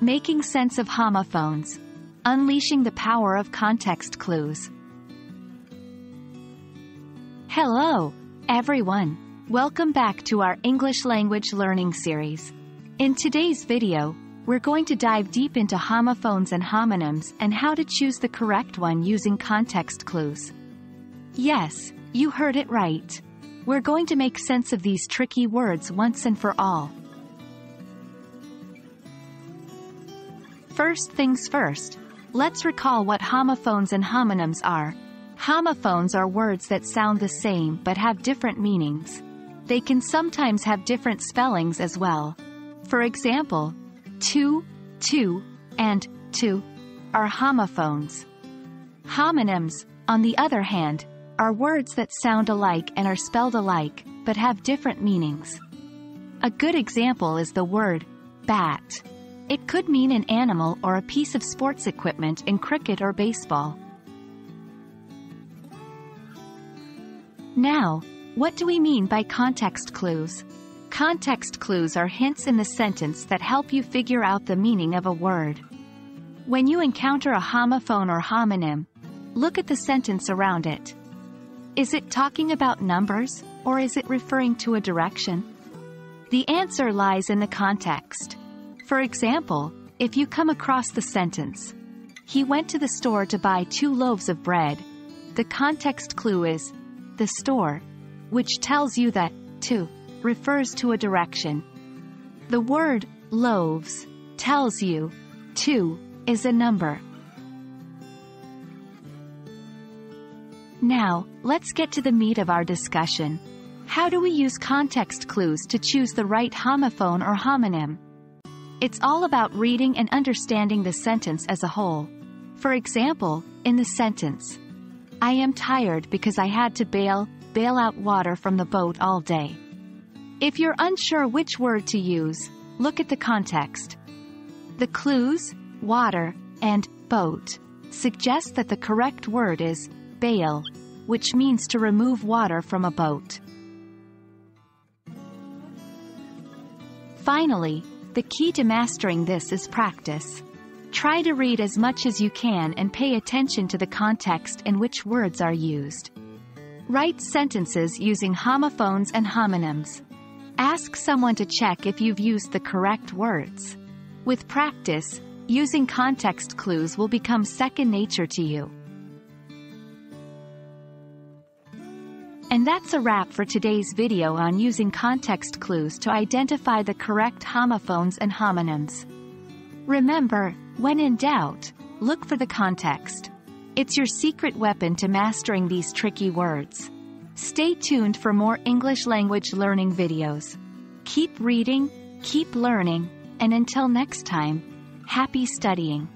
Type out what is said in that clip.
Making sense of homophones. Unleashing the power of context clues. Hello, everyone. Welcome back to our English language learning series. In today's video, we're going to dive deep into homophones and homonyms and how to choose the correct one using context clues. Yes, you heard it right. We're going to make sense of these tricky words once and for all. First things first, let's recall what homophones and homonyms are. Homophones are words that sound the same but have different meanings. They can sometimes have different spellings as well. For example, to, two, and too are homophones. Homonyms, on the other hand, are words that sound alike and are spelled alike, but have different meanings. A good example is the word bat. It could mean an animal or a piece of sports equipment in cricket or baseball. Now, what do we mean by context clues? Context clues are hints in the sentence that help you figure out the meaning of a word. When you encounter a homophone or homonym, look at the sentence around it. Is it talking about numbers, or is it referring to a direction? The answer lies in the context. For example, if you come across the sentence, he went to the store to buy two loaves of bread, the context clue is the store, which tells you that to refers to a direction. The word loaves tells you two is a number. Now, let's get to the meat of our discussion. How do we use context clues to choose the right homophone or homonym? It's all about reading and understanding the sentence as a whole. For example, in the sentence, I am tired because I had to bail, bail out water from the boat all day. If you're unsure which word to use, look at the context. The clues, water, and boat, suggest that the correct word is bail, which means to remove water from a boat. Finally, the key to mastering this is practice. Try to read as much as you can and pay attention to the context in which words are used. Write sentences using homophones and homonyms. Ask someone to check if you've used the correct words. With practice, using context clues will become second nature to you. And that's a wrap for today's video on using context clues to identify the correct homophones and homonyms. Remember, when in doubt, look for the context. It's your secret weapon to mastering these tricky words. Stay tuned for more English language learning videos. Keep reading, keep learning, and until next time, happy studying.